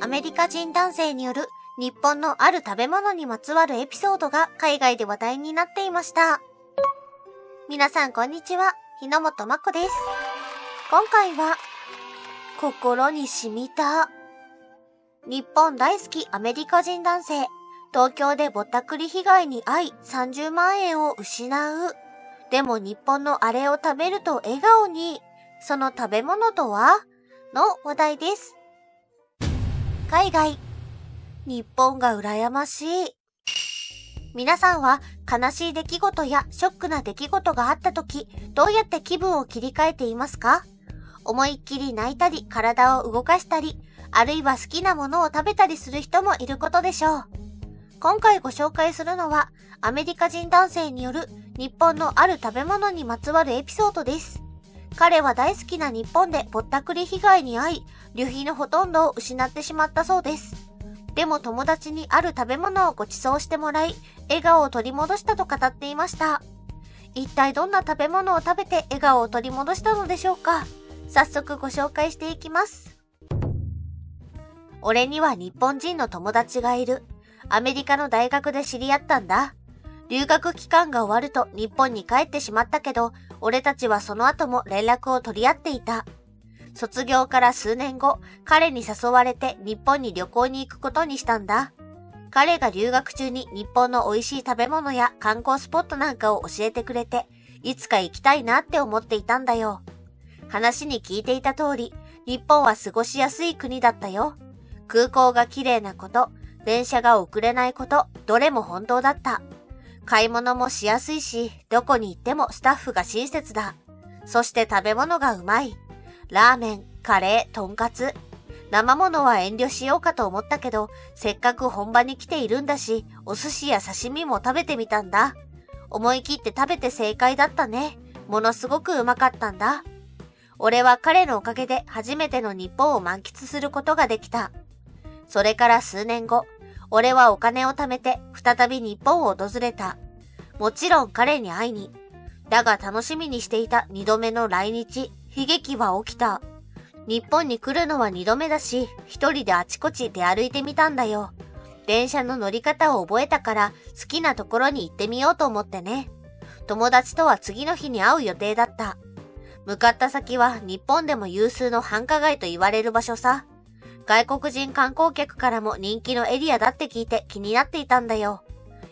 アメリカ人男性による日本のある食べ物にまつわるエピソードが海外で話題になっていました。皆さんこんにちは、日の本まこです。今回は、心に染みた。日本大好きアメリカ人男性、東京でぼったくり被害に遭い30万円を失う。でも日本のあれを食べると笑顔に。その食べ物とは？の話題です。海外。日本が羨ましい。皆さんは悲しい出来事やショックな出来事があった時、どうやって気分を切り替えていますか？思いっきり泣いたり、体を動かしたり、あるいは好きなものを食べたりする人もいることでしょう。今回ご紹介するのは、アメリカ人男性による日本のある食べ物にまつわるエピソードです。彼は大好きな日本でぼったくり被害に遭い、旅費のほとんどを失ってしまったそうです。でも友達にある食べ物をご馳走してもらい、笑顔を取り戻したと語っていました。一体どんな食べ物を食べて笑顔を取り戻したのでしょうか？早速ご紹介していきます。俺には日本人の友達がいる。アメリカの大学で知り合ったんだ。留学期間が終わると日本に帰ってしまったけど、俺たちはその後も連絡を取り合っていた。卒業から数年後、彼に誘われて日本に旅行に行くことにしたんだ。彼が留学中に日本の美味しい食べ物や観光スポットなんかを教えてくれて、いつか行きたいなって思っていたんだよ。話に聞いていた通り、日本は過ごしやすい国だったよ。空港が綺麗なこと、電車が遅れないこと、どれも本当だった。買い物もしやすいし、どこに行ってもスタッフが親切だ。そして食べ物がうまい。ラーメン、カレー、とんかつ。生物は遠慮しようかと思ったけど、せっかく本場に来ているんだし、お寿司や刺身も食べてみたんだ。思い切って食べて正解だったね。ものすごくうまかったんだ。俺は彼のおかげで初めての日本を満喫することができた。それから数年後、俺はお金を貯めて再び日本を訪れた。もちろん彼に会いに。だが楽しみにしていた二度目の来日。悲劇は起きた。日本に来るのは二度目だし、一人であちこち出歩いてみたんだよ。電車の乗り方を覚えたから好きなところに行ってみようと思ってね。友達とは次の日に会う予定だった。向かった先は日本でも有数の繁華街と言われる場所さ。外国人観光客からも人気のエリアだって聞いて気になっていたんだよ。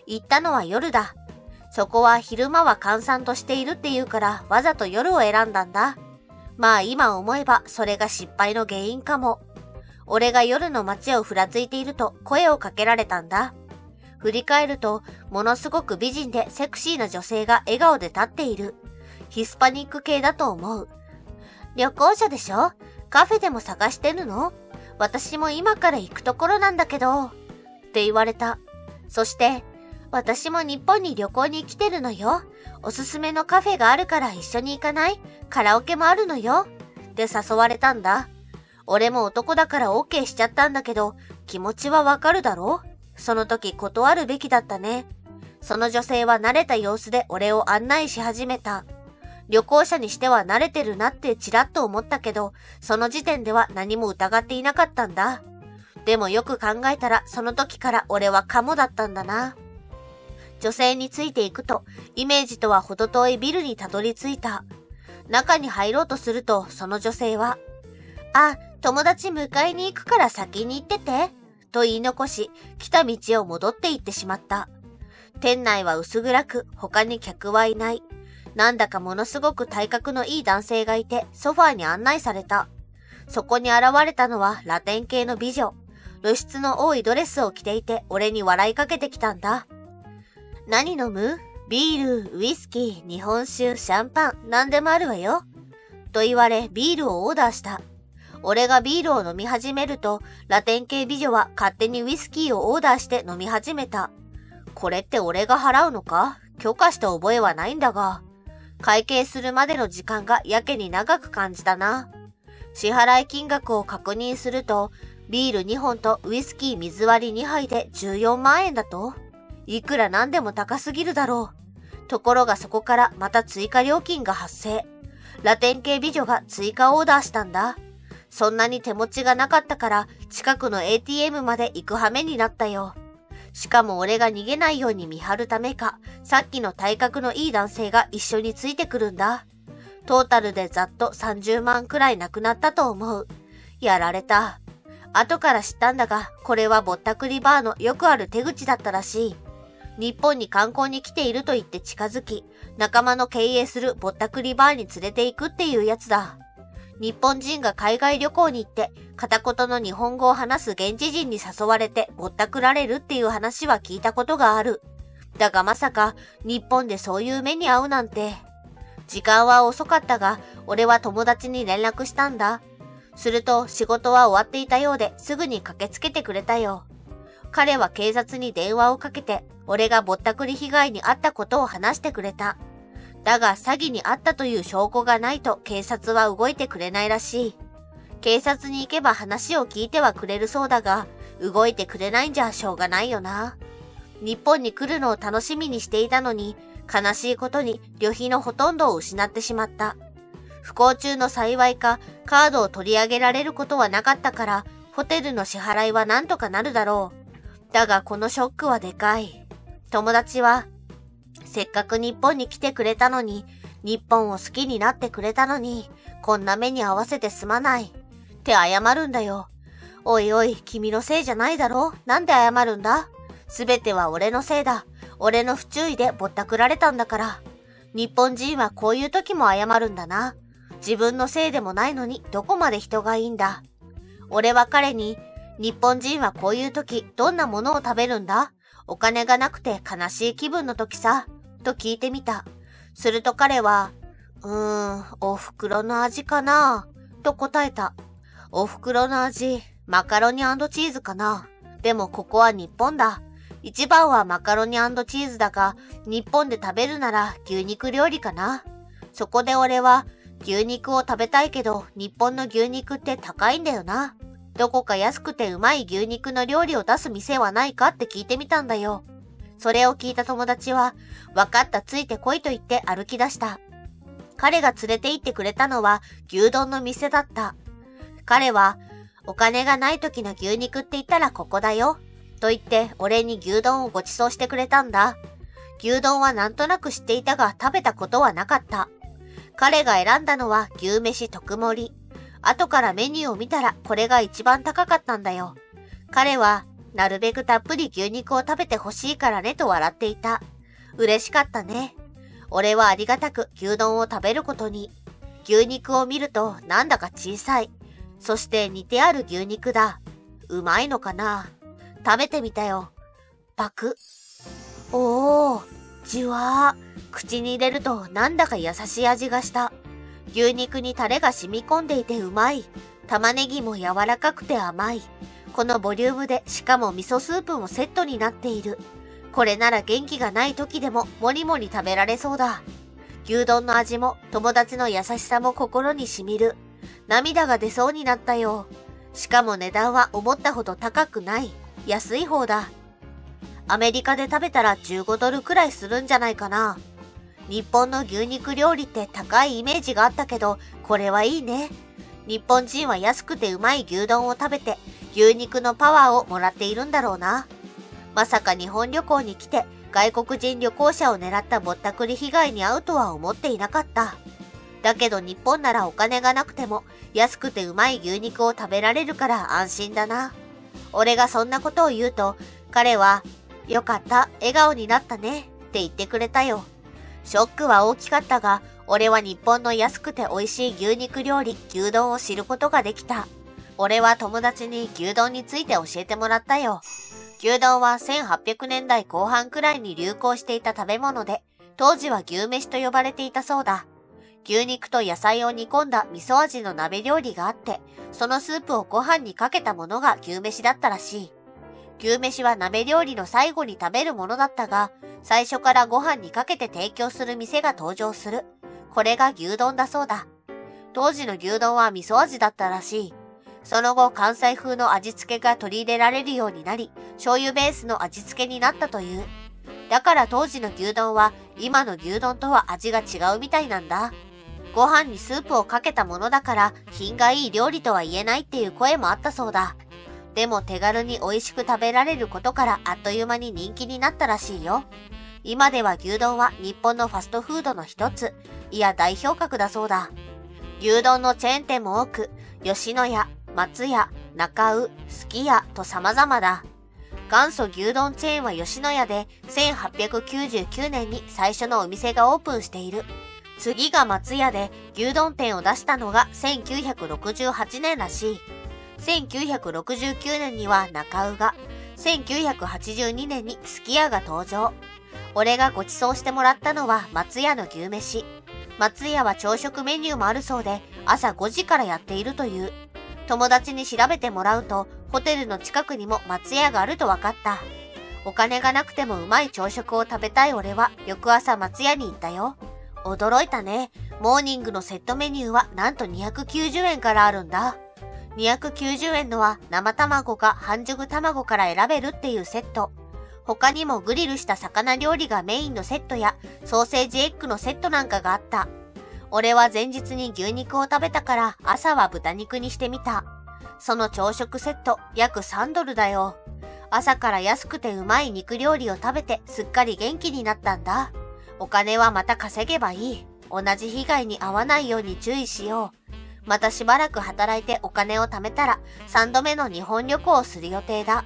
行ったのは夜だ。そこは昼間は閑散としているっていうからわざと夜を選んだんだ。まあ今思えばそれが失敗の原因かも。俺が夜の街をふらついていると声をかけられたんだ。振り返ると、ものすごく美人でセクシーな女性が笑顔で立っている。ヒスパニック系だと思う。旅行者でしょ？カフェでも探してるの？私も今から行くところなんだけど。って言われた。そして、私も日本に旅行に来てるのよ。おすすめのカフェがあるから一緒に行かない？カラオケもあるのよ。って誘われたんだ。俺も男だから OK しちゃったんだけど、気持ちはわかるだろ？その時断るべきだったね。その女性は慣れた様子で俺を案内し始めた。旅行者にしては慣れてるなってちらっと思ったけど、その時点では何も疑っていなかったんだ。でもよく考えたらその時から俺はカモだったんだな。女性についていくと、イメージとは程遠いビルにたどり着いた。中に入ろうとすると、その女性は、あ、友達迎えに行くから先に行ってて、と言い残し、来た道を戻って行ってしまった。店内は薄暗く、他に客はいない。なんだかものすごく体格のいい男性がいて、ソファーに案内された。そこに現れたのはラテン系の美女。露出の多いドレスを着ていて、俺に笑いかけてきたんだ。何飲む？ビール、ウイスキー、日本酒、シャンパン、何でもあるわよ。と言われ、ビールをオーダーした。俺がビールを飲み始めると、ラテン系美女は勝手にウイスキーをオーダーして飲み始めた。これって俺が払うのか？許可した覚えはないんだが。会計するまでの時間がやけに長く感じたな。支払い金額を確認すると、ビール2本とウイスキー水割り2杯で14万円だといくらなんでも高すぎるだろう。ところがそこからまた追加料金が発生。ラテン系美女が追加オーダーしたんだ。そんなに手持ちがなかったから近くの ATM まで行く羽目になったよ。しかも俺が逃げないように見張るためか、さっきの体格のいい男性が一緒についてくるんだ。トータルでざっと30万くらいなくなったと思う。やられた。後から知ったんだが、これはぼったくりバーのよくある手口だったらしい。日本に観光に来ていると言って近づき、仲間の経営するぼったくりバーに連れて行くっていうやつだ。日本人が海外旅行に行って、片言の日本語を話す現地人に誘われてぼったくられるっていう話は聞いたことがある。だがまさか、日本でそういう目に遭うなんて。時間は遅かったが、俺は友達に連絡したんだ。すると仕事は終わっていたようですぐに駆けつけてくれたよ。彼は警察に電話をかけて、俺がぼったくり被害に遭ったことを話してくれた。だが詐欺に遭ったという証拠がないと警察は動いてくれないらしい。警察に行けば話を聞いてはくれるそうだが、動いてくれないんじゃしょうがないよな。日本に来るのを楽しみにしていたのに、悲しいことに旅費のほとんどを失ってしまった。不幸中の幸いか、カードを取り上げられることはなかったから、ホテルの支払いはなんとかなるだろう。だがこのショックはでかい。友達は、せっかく日本に来てくれたのに、日本を好きになってくれたのに、こんな目に合わせてすまない。って謝るんだよ。おいおい、君のせいじゃないだろ？なんで謝るんだ？すべては俺のせいだ。俺の不注意でぼったくられたんだから。日本人はこういう時も謝るんだな。自分のせいでもないのにどこまで人がいいんだ？俺は彼に、日本人はこういう時どんなものを食べるんだ？お金がなくて悲しい気分の時さ。と聞いてみた。すると彼は、うーん、お袋の味かな？と答えた。お袋の味、マカロニチーズかなでもここは日本だ。一番はマカロニチーズだが、日本で食べるなら牛肉料理かな。そこで俺は、牛肉を食べたいけど、日本の牛肉って高いんだよな。どこか安くてうまい牛肉の料理を出す店はないか？って聞いてみたんだよ。それを聞いた友達は、分かったついてこいと言って歩き出した。彼が連れて行ってくれたのは牛丼の店だった。彼は、お金がない時の牛肉って言ったらここだよ。と言って俺に牛丼をご馳走してくれたんだ。牛丼はなんとなく知っていたが食べたことはなかった。彼が選んだのは牛飯特盛り。後からメニューを見たらこれが一番高かったんだよ。彼はなるべくたっぷり牛肉を食べてほしいからねと笑っていた。嬉しかったね。俺はありがたく牛丼を食べることに。牛肉を見るとなんだか小さい。そして似てある牛肉だ。うまいのかな食べてみたよ。パク。おー、じわー。口に入れるとなんだか優しい味がした。牛肉にタレが染み込んでいてうまい。玉ねぎも柔らかくて甘い。このボリュームでしかも味噌スープもセットになっている。これなら元気がない時でももりもり食べられそうだ。牛丼の味も友達の優しさも心にしみる。涙が出そうになったよ。しかも値段は思ったほど高くない。安い方だ。アメリカで食べたら15ドルくらいするんじゃないかな。日本の牛肉料理って高いイメージがあったけど、これはいいね。日本人は安くてうまい牛丼を食べて牛肉のパワーをもらっているんだろうな。まさか日本旅行に来て外国人旅行者を狙ったぼったくり被害に遭うとは思っていなかった。だけど日本ならお金がなくても安くてうまい牛肉を食べられるから安心だな。俺がそんなことを言うと彼は、よかった、笑顔になったねって言ってくれたよ。ショックは大きかったが、俺は日本の安くて美味しい牛肉料理、牛丼を知ることができた。俺は友達に牛丼について教えてもらったよ。牛丼は1800年代後半くらいに流行していた食べ物で、当時は牛飯と呼ばれていたそうだ。牛肉と野菜を煮込んだ味噌味の鍋料理があって、そのスープをご飯にかけたものが牛飯だったらしい。牛飯は鍋料理の最後に食べるものだったが、最初からご飯にかけて提供する店が登場する。これが牛丼だそうだ。当時の牛丼は味噌味だったらしい。その後、関西風の味付けが取り入れられるようになり、醤油ベースの味付けになったという。だから当時の牛丼は、今の牛丼とは味が違うみたいなんだ。ご飯にスープをかけたものだから品がいい料理とは言えないっていう声もあったそうだ。でも手軽に美味しく食べられることからあっという間に人気になったらしいよ。今では牛丼は日本のファストフードの一つ、いや代表格だそうだ。牛丼のチェーン店も多く、吉野家、松屋、中尾、すき家と様々だ。元祖牛丼チェーンは吉野家で1899年に最初のお店がオープンしている。次が松屋で牛丼店を出したのが1968年らしい。1969年には中尾が、1982年にすき家が登場。俺がご馳走してもらったのは松屋の牛飯。松屋は朝食メニューもあるそうで、朝5時からやっているという。友達に調べてもらうと、ホテルの近くにも松屋があると分かった。お金がなくてもうまい朝食を食べたい俺は、翌朝松屋に行ったよ。驚いたね。モーニングのセットメニューはなんと290円からあるんだ。290円のは生卵か半熟卵から選べるっていうセット。他にもグリルした魚料理がメインのセットやソーセージエッグのセットなんかがあった。俺は前日に牛肉を食べたから朝は豚肉にしてみた。その朝食セット約3ドルだよ。朝から安くてうまい肉料理を食べてすっかり元気になったんだ。お金はまた稼げばいい。同じ被害に遭わないように注意しよう。またしばらく働いてお金を貯めたら3度目の日本旅行をする予定だ。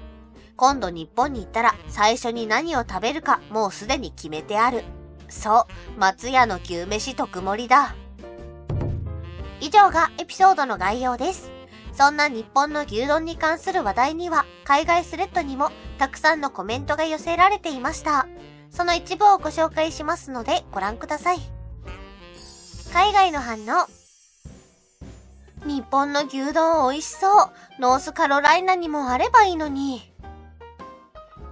今度日本に行ったら最初に何を食べるかもうすでに決めてある。そう、松屋の牛飯特盛りだ。以上がエピソードの概要です。そんな日本の牛丼に関する話題には、海外スレッドにもたくさんのコメントが寄せられていました。その一部をご紹介しますのでご覧ください。海外の反応。日本の牛丼美味しそう。ノースカロライナにもあればいいのに。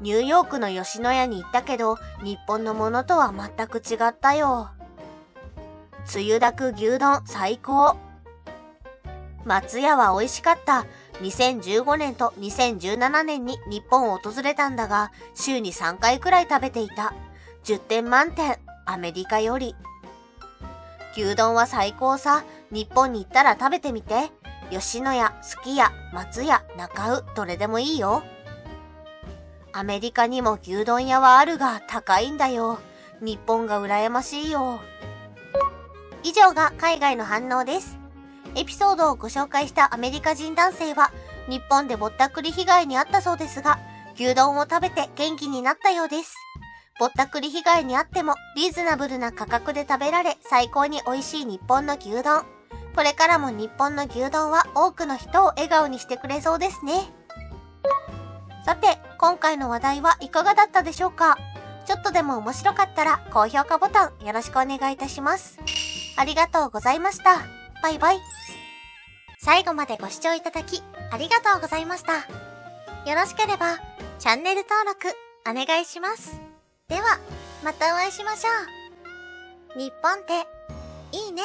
ニューヨークの吉野家に行ったけど、日本のものとは全く違ったよ。つゆだく牛丼最高。松屋は美味しかった。2015年と2017年に日本を訪れたんだが、週に3回くらい食べていた。10点満点。アメリカより。牛丼は最高さ。日本に行ったら食べてみて。吉野家、すき家、松屋、中尾、どれでもいいよ。アメリカにも牛丼屋はあるが高いんだよ。日本が羨ましいよ。以上が海外の反応です。エピソードをご紹介したアメリカ人男性は、日本でぼったくり被害に遭ったそうですが、牛丼を食べて元気になったようです。ぼったくり被害に遭っても、リーズナブルな価格で食べられ、最高に美味しい日本の牛丼。これからも日本の牛丼は多くの人を笑顔にしてくれそうですね。さて、今回の話題はいかがだったでしょうか？ちょっとでも面白かったら高評価ボタンよろしくお願いいたします。ありがとうございました。バイバイ。最後までご視聴いただきありがとうございました。よろしければチャンネル登録お願いします。では、またお会いしましょう。日本っていいね。